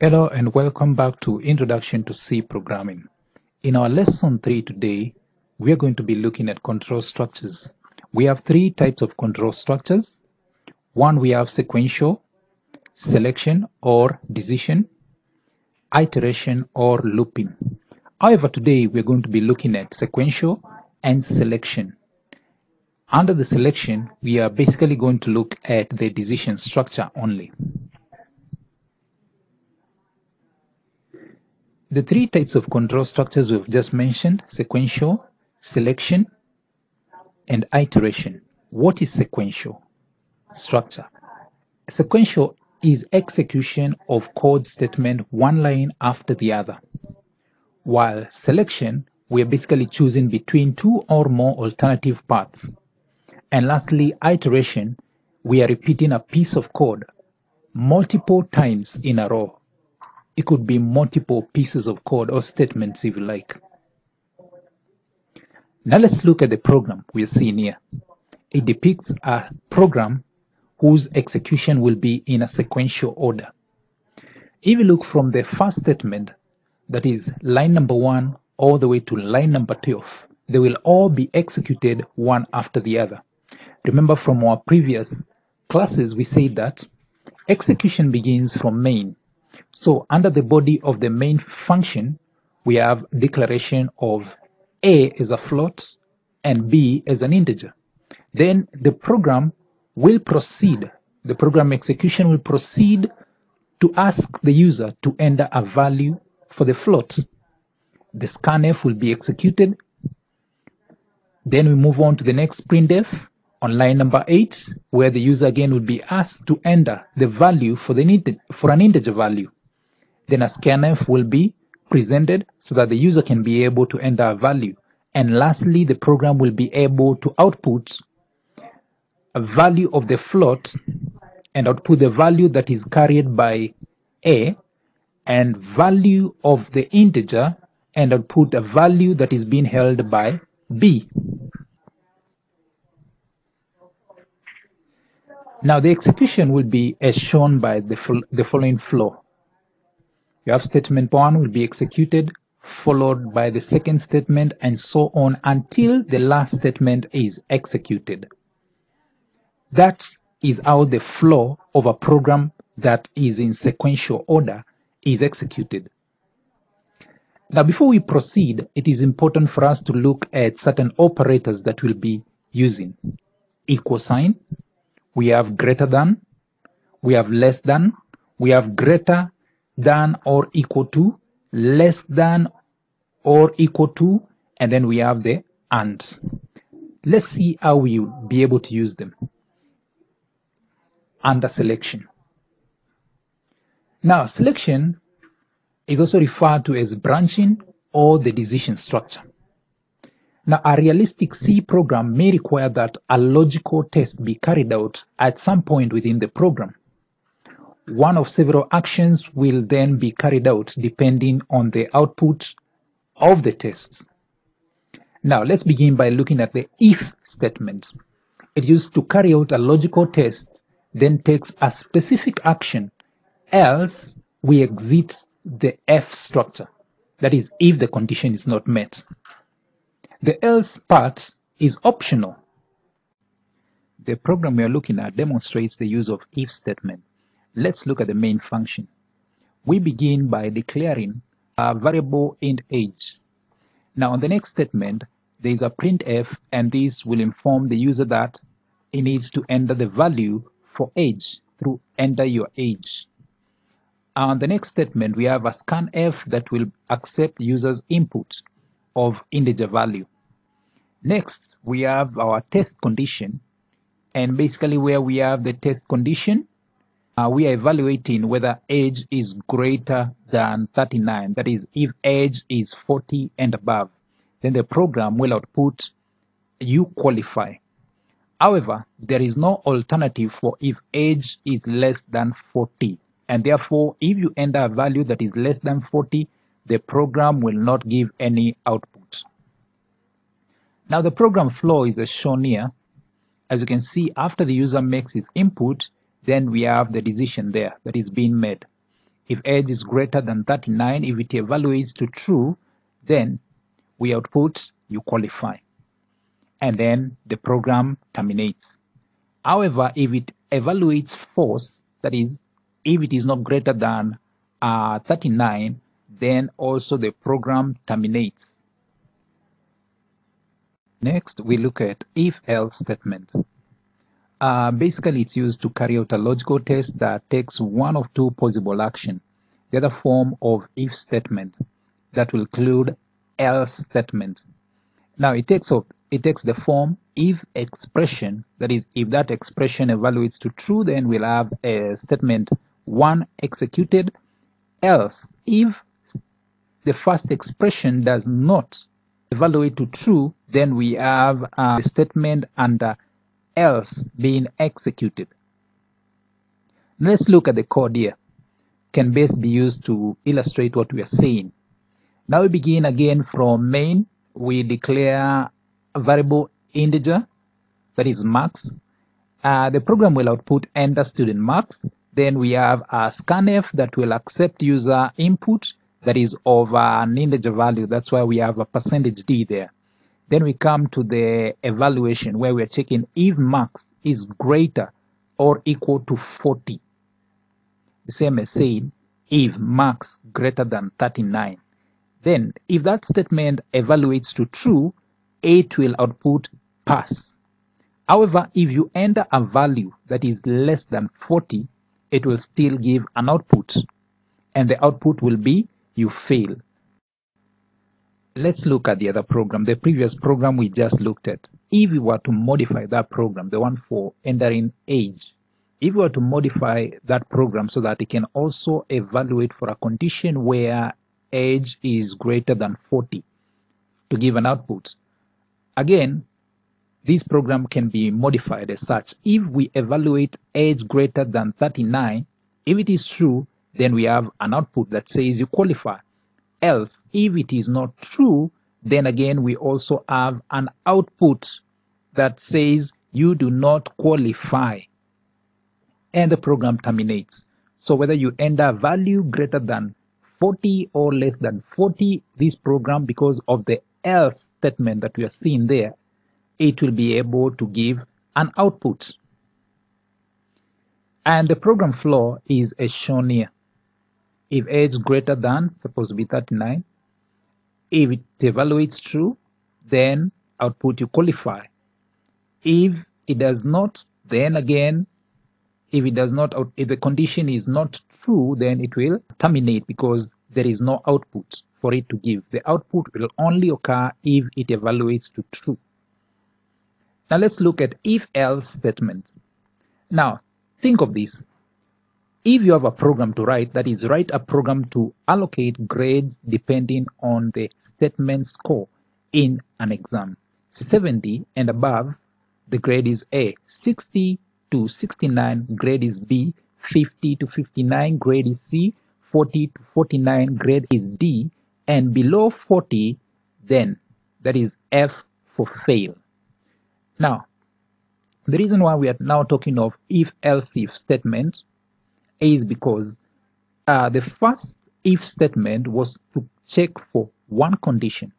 Hello and welcome back to Introduction to C Programming. In our lesson 3 today, we are going to be looking at control structures. We have three types of control structures. One, we have sequential, selection or decision, iteration or looping. However, today we're going to be looking at sequential and selection. Under the selection, we are basically going to look at the decision structure only. The three types of control structures we've just mentioned, sequential, selection, and iteration. What is sequential structure? Sequential is execution of code statement one line after the other. While selection, we are basically choosing between two or more alternative paths. And lastly, iteration, we are repeating a piece of code multiple times in a row it could be multiple pieces of code or statements if you like. Now let's look at the program we're seeing here. It depicts a program whose execution will be in a sequential order. If you look from the first statement, that is line number one all the way to line number 12, they will all be executed one after the other. Remember from our previous classes, we said that execution begins from main so under the body of the main function, we have declaration of A as a float and B as an integer. Then the program will proceed, the program execution will proceed to ask the user to enter a value for the float. The scanf will be executed. Then we move on to the next printf on line number 8 where the user again would be asked to enter the value for, the, for an integer value. Then a scanf will be presented so that the user can be able to enter a value. And lastly, the program will be able to output a value of the float and output the value that is carried by A and value of the integer and output a value that is being held by B. Now the execution will be as shown by the, the following flow. You have statement 1 will be executed, followed by the second statement, and so on until the last statement is executed. That is how the flow of a program that is in sequential order is executed. Now, before we proceed, it is important for us to look at certain operators that we'll be using. Equal sign, we have greater than, we have less than, we have greater than or equal to, less than or equal to, and then we have the and. Let's see how we will be able to use them under selection. Now, selection is also referred to as branching or the decision structure. Now, a realistic C program may require that a logical test be carried out at some point within the program. One of several actions will then be carried out depending on the output of the tests. Now let's begin by looking at the if statement. It used to carry out a logical test, then takes a specific action, else we exit the if structure. That is, if the condition is not met. The else part is optional. The program we are looking at demonstrates the use of if statement. Let's look at the main function. We begin by declaring a variable int age. Now on the next statement, there is a printf and this will inform the user that he needs to enter the value for age through enter your age. On the next statement, we have a scanf that will accept user's input of integer value. Next, we have our test condition and basically where we have the test condition uh, we are evaluating whether age is greater than 39. That is, if age is 40 and above, then the program will output you qualify. However, there is no alternative for if age is less than 40. And therefore, if you enter a value that is less than 40, the program will not give any output. Now the program flow is as shown here. As you can see, after the user makes his input, then we have the decision there that is being made. if age is greater than 39, if it evaluates to true, then we output you qualify. And then the program terminates. However, if it evaluates false, that is, if it is not greater than uh, 39, then also the program terminates. Next, we look at if-else statement. Uh, basically, it's used to carry out a logical test that takes one of two possible action. The other form of if statement that will include else statement. Now, it takes up, it takes the form if expression. That is, if that expression evaluates to true, then we'll have a statement one executed. Else, if the first expression does not evaluate to true, then we have a statement under else being executed. Let's look at the code here. Can best be used to illustrate what we are saying. Now we begin again from main. We declare a variable integer that is marks. Uh, the program will output enter student marks. Then we have a scanf that will accept user input that is of an integer value. That's why we have a percentage D there. Then we come to the evaluation where we are checking if marks is greater or equal to 40. The same as saying if marks greater than 39. Then if that statement evaluates to true, it will output pass. However, if you enter a value that is less than 40, it will still give an output. And the output will be you fail. Let's look at the other program, the previous program we just looked at. If we were to modify that program, the one for entering age, if we were to modify that program so that it can also evaluate for a condition where age is greater than 40 to give an output, again, this program can be modified as such. If we evaluate age greater than 39, if it is true, then we have an output that says you qualify. Else, if it is not true, then again we also have an output that says you do not qualify. And the program terminates. So whether you enter a value greater than 40 or less than 40, this program, because of the else statement that we are seeing there, it will be able to give an output. And the program flow is as shown here if age greater than supposed to be 39 if it evaluates true then output you qualify. If it does not then again if it does not if the condition is not true then it will terminate because there is no output for it to give. The output will only occur if it evaluates to true. Now let's look at if else statement. Now think of this if you have a program to write, that is, write a program to allocate grades depending on the statement score in an exam. 70 and above, the grade is A. 60 to 69, grade is B. 50 to 59, grade is C. 40 to 49, grade is D. And below 40, then, that is F for fail. Now, the reason why we are now talking of if-else if statement is because uh, the first if statement was to check for one condition.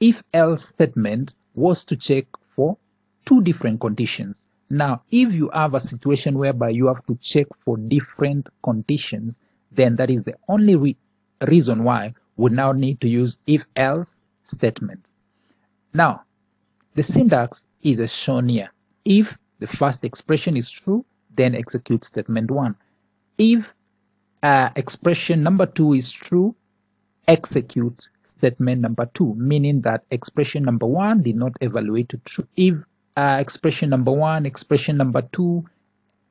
If else statement was to check for two different conditions. Now, if you have a situation whereby you have to check for different conditions, then that is the only re reason why we now need to use if else statement. Now, the syntax is as shown here. If the first expression is true, then execute statement 1. If uh, expression number two is true, execute statement number two, meaning that expression number one did not evaluate to true. If uh, expression number one, expression number two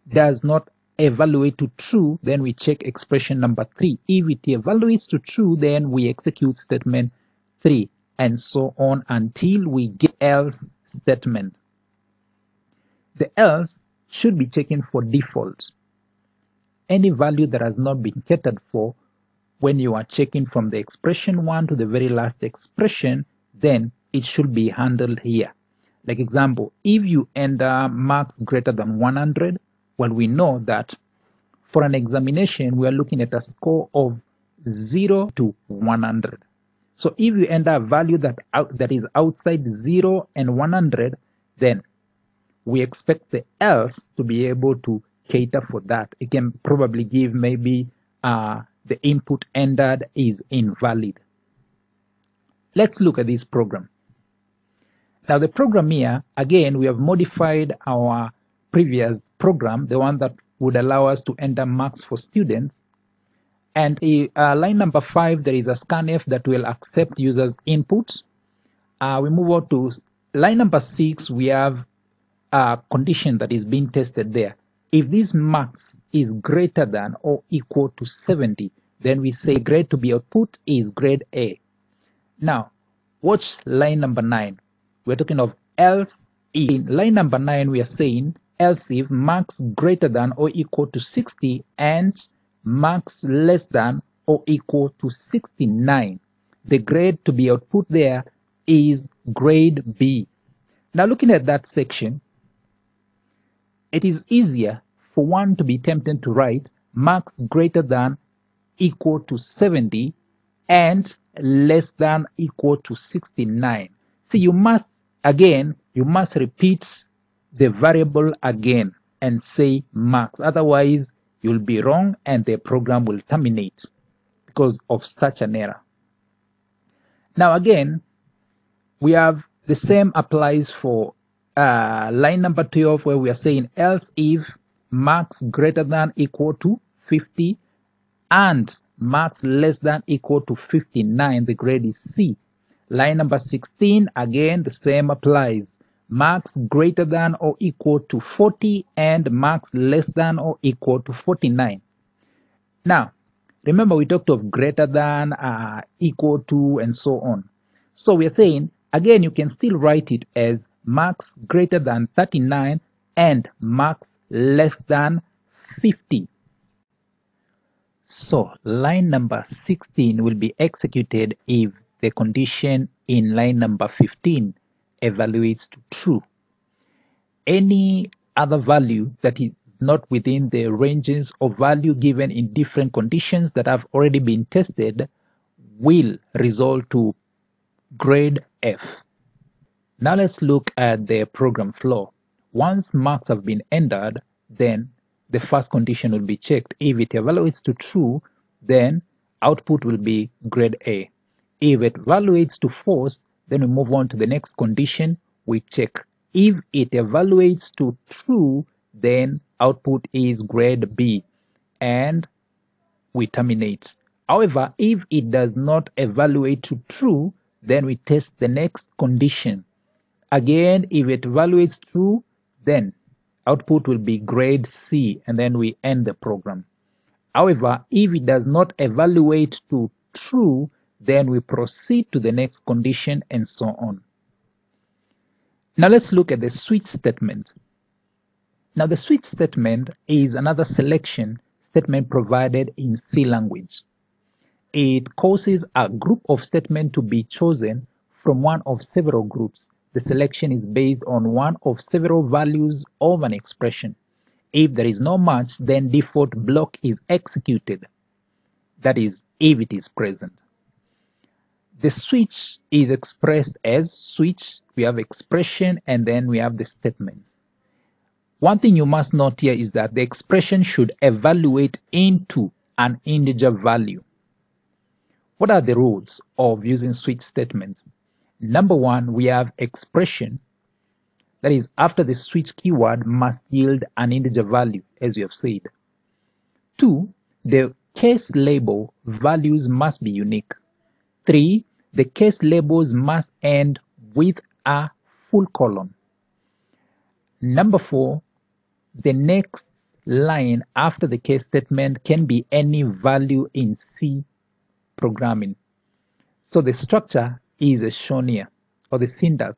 does not evaluate to true, then we check expression number three. If it evaluates to true, then we execute statement three, and so on until we get else statement. The else should be taken for default any value that has not been catered for when you are checking from the expression 1 to the very last expression, then it should be handled here. Like example, if you enter marks greater than 100, well, we know that for an examination, we are looking at a score of 0 to 100. So if you enter a value that out, that is outside 0 and 100, then we expect the else to be able to cater for that. It can probably give maybe uh, the input entered is invalid. Let's look at this program. Now the program here, again, we have modified our previous program, the one that would allow us to enter marks for students. And uh, line number five, there is a scanf that will accept users' input. Uh, we move on to line number six, we have a condition that is being tested there. If this marks is greater than or equal to 70, then we say grade to be output is grade A. Now, watch line number 9. We're talking of else in line number 9 we are saying else if marks greater than or equal to 60 and marks less than or equal to 69. The grade to be output there is grade B. Now looking at that section, it is easier for one to be tempted to write marks greater than equal to 70 and less than equal to 69. See, you must, again, you must repeat the variable again and say marks. Otherwise, you'll be wrong and the program will terminate because of such an error. Now again, we have the same applies for uh, line number 12 where we are saying else if marks greater than equal to 50 and marks less than equal to 59 the grade is C. Line number 16 again the same applies marks greater than or equal to 40 and marks less than or equal to 49. Now remember we talked of greater than uh, equal to and so on. So we are saying again you can still write it as marks greater than 39 and marks less than 50. So line number 16 will be executed if the condition in line number 15 evaluates to true. Any other value that is not within the ranges of value given in different conditions that have already been tested will result to grade F. Now let's look at the program flow. Once marks have been entered, then the first condition will be checked. If it evaluates to true, then output will be grade A. If it evaluates to false, then we move on to the next condition, we check. If it evaluates to true, then output is grade B and we terminate. However, if it does not evaluate to true, then we test the next condition. Again, if it evaluates true, then output will be grade C and then we end the program. However, if it does not evaluate to true, then we proceed to the next condition and so on. Now let's look at the switch statement. Now the switch statement is another selection statement provided in C language. It causes a group of statements to be chosen from one of several groups the selection is based on one of several values of an expression. If there is no match, then default block is executed. That is, if it is present. The switch is expressed as switch, we have expression, and then we have the statements. One thing you must note here is that the expression should evaluate into an integer value. What are the rules of using switch statement? Number one, we have expression. That is, after the switch keyword must yield an integer value, as we have said. Two, the case label values must be unique. Three, the case labels must end with a full colon. Number four, the next line after the case statement can be any value in C programming. So the structure is shown here, or the syntax.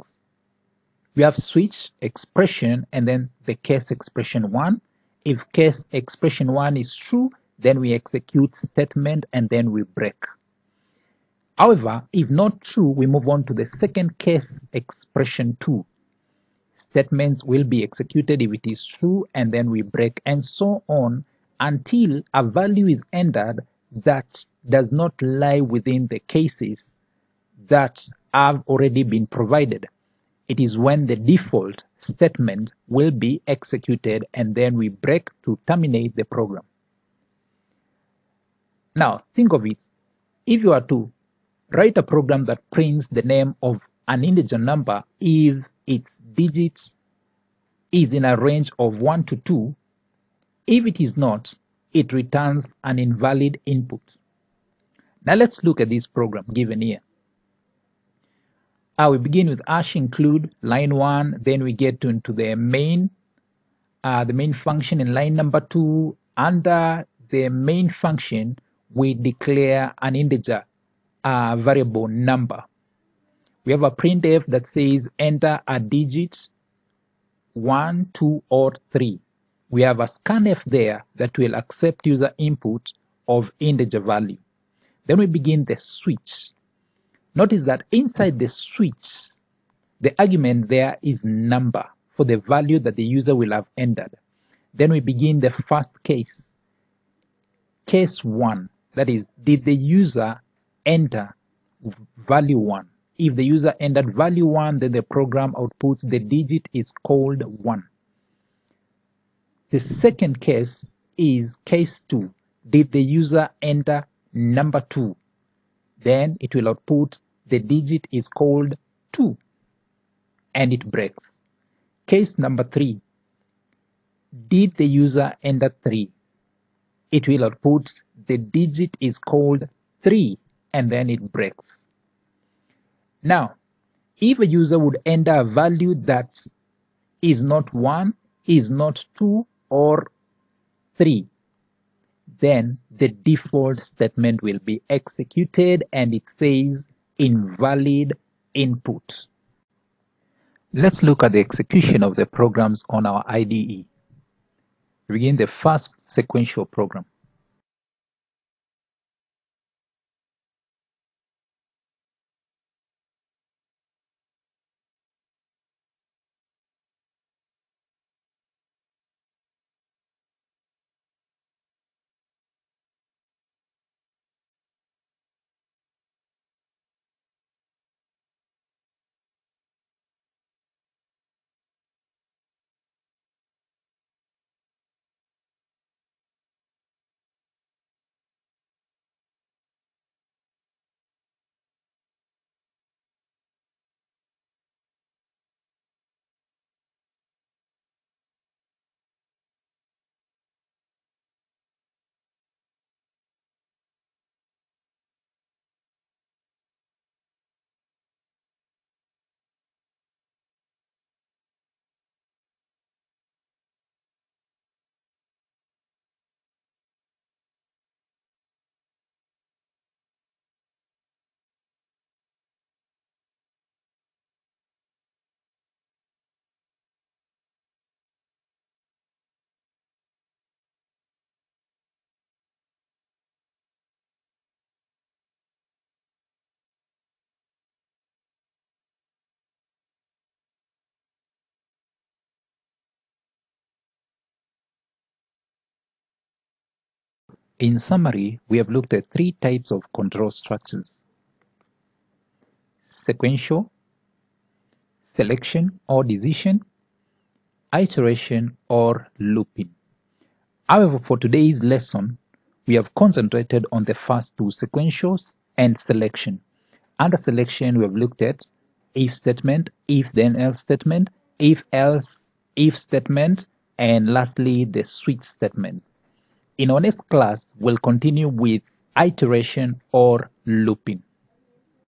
We have switch expression and then the case expression 1. If case expression 1 is true, then we execute statement and then we break. However, if not true, we move on to the second case expression 2. Statements will be executed if it is true and then we break and so on until a value is entered that does not lie within the cases that have already been provided. It is when the default statement will be executed and then we break to terminate the program. Now, think of it. If you are to write a program that prints the name of an integer number if its digits is in a range of 1 to 2, if it is not, it returns an invalid input. Now let's look at this program given here. Uh, we begin with hash include line 1, then we get to, into the main, uh, the main function in line number 2. Under the main function, we declare an integer uh, variable number. We have a printf that says enter a digit 1, 2, or 3. We have a scanf there that will accept user input of integer value. Then we begin the switch. Notice that inside the switch, the argument there is number for the value that the user will have entered. Then we begin the first case. Case 1, that is, did the user enter value 1? If the user entered value 1, then the program outputs the digit is called 1. The second case is case 2. Did the user enter number 2? Then it will output the digit is called 2 and it breaks. Case number 3. Did the user enter 3? It will output the digit is called 3 and then it breaks. Now, if a user would enter a value that is not 1, is not 2, or 3, then the default statement will be executed and it says invalid input. Let's look at the execution of the programs on our IDE. Begin the first sequential program. In summary, we have looked at three types of control structures. Sequential, selection or decision, iteration or looping. However, for today's lesson, we have concentrated on the first two sequentials and selection. Under selection, we have looked at if statement, if then else statement, if else, if statement, and lastly, the switch statement. In our next class, we'll continue with iteration or looping.